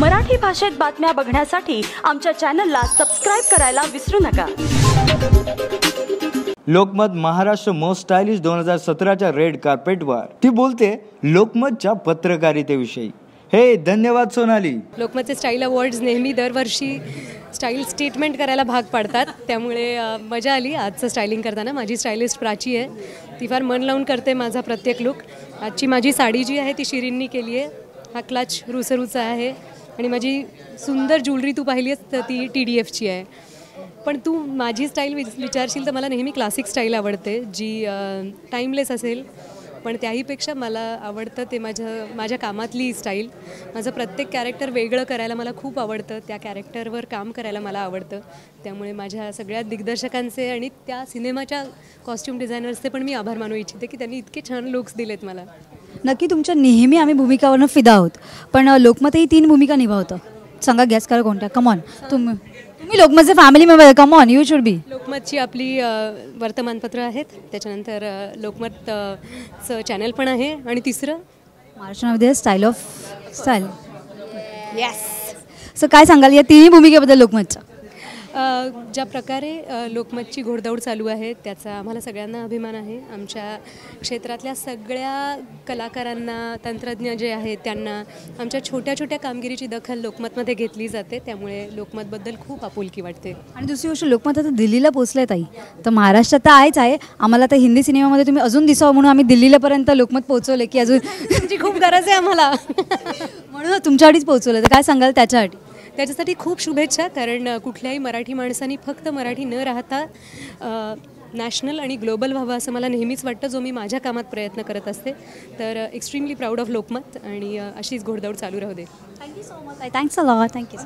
मराठी भाषेत बातम्या बघण्यासाठी आमच्या चॅनलला सबस्क्राईब करायला विसरू नका. लोकमत महाराष्ट्र मोस्ट स्टायलिश दोन हजार सतराच्या रेड कार्पेटवर ती बोलते लोकमतच्या पत्रकारितेविषयी. हे धन्यवाद सोनाली. लोकमतचे स्टाईल अवॉर्ड्स नेहमी दरवर्षी स्टाईल स्टेटमेंट करायला भाग पाडतात. त्यामुळे मजा आली. आजचं स्टायलिंग करताना माझी स्टायलिस्ट प्राची आहे. ती फार मन लावून करते माझा प्रत्येक लुक आजची माझी साडी जी आहे ती शिरींनी केली आहे. हा क्लच रुसरूचा आहे. आणि माझी सुंदर ज्वेलरी तू पाहिली आहेस तर ती टी डी एफची आहे. पण तू माझी स्टाईल विच विचारशील तर मला नेहमी क्लासिक स्टाईल आवडते जी टाईमलेस असेल. पण त्याहीपेक्षा मला आवडतं ते माझ्या माझ्या कामातली स्टाईल माझं प्रत्येक कॅरेक्टर वेगळं करायला मला खूप आवडतं त्या कॅरेक्टरवर काम करायला मला आवडतं. त्यामुळे माझ्या सगळ्या दिग्दर्शकांचे आणि त्या सिनेमाच्या कॉस्ट्युम डिझायनर्सचे पण मी आभार मानू इच्छिते की त्यांनी इतके छान लुक्स दिलेत मला. नक्की तुमच्या नेहमी आम्ही भूमिकावरनं फिदा आहोत. पण लोकमतही तीन भूमिका निभावतं. सांगा गॅस करा कोणत्या? कमॉन तुम्ही तुम्ही लोकमतचे family member come on you should be लोकमतची आपली अ, वर्तमानपत्र आहेत. त्याच्यानंतर अ, लोकमत अ, चं चॅनल पण आहे. आणि तिसरं? महाराष्ट्रामध्ये style of style yes so काय सांगाल? या तिन्ही भूमिकेबद्दल लोकमतच्या ज्या प्रकारे लोकमतची घोडदौड चालू आहे त्याचा आम्हाला सगळ्यांना अभिमान आहे. आमच्या क्षेत्रातल्या सगळ्या कलाकारांना तंत्रज्ञ जे आहेत त्यांना आमच्या छोट्या छोट्या कामगिरीची दखल लोकमतमध्ये घेतली जाते. त्यामुळे लोकमतबद्दल खूप आपुलकी वाटते. आणि दुसरी गोष्ट लोकमत आता दिल्लीला पोचलं ताई. तर महाराष्ट्रात तर आहेच आहे. आम्हाला तर हिंदी सिनेमामध्ये तुम्ही अजून दिसावं म्हणून आम्ही दिल्लीलापर्यंत लोकमत पोहोचवले की अजून त्याची खूप गरज आहे आम्हाला. म्हणून तुमच्यासाठीच पोहोचवलं तर काय सांगाल त्याच्यासाठी? त्याच्यासाठी खूप शुभेच्छा कारण कुठल्याही मराठी माणसांनी फक्त मराठी न राहता नॅशनल आणि ग्लोबल व्हावं असं मला नेहमीच वाटतं जो मी माझ्या कामात प्रयत्न करत असते. तर एक्स्ट्रीमली प्राऊड ऑफ लोकमत आणि अशीच घोडदौड चालू राहू दे. Thank you so much thanks a lot thank you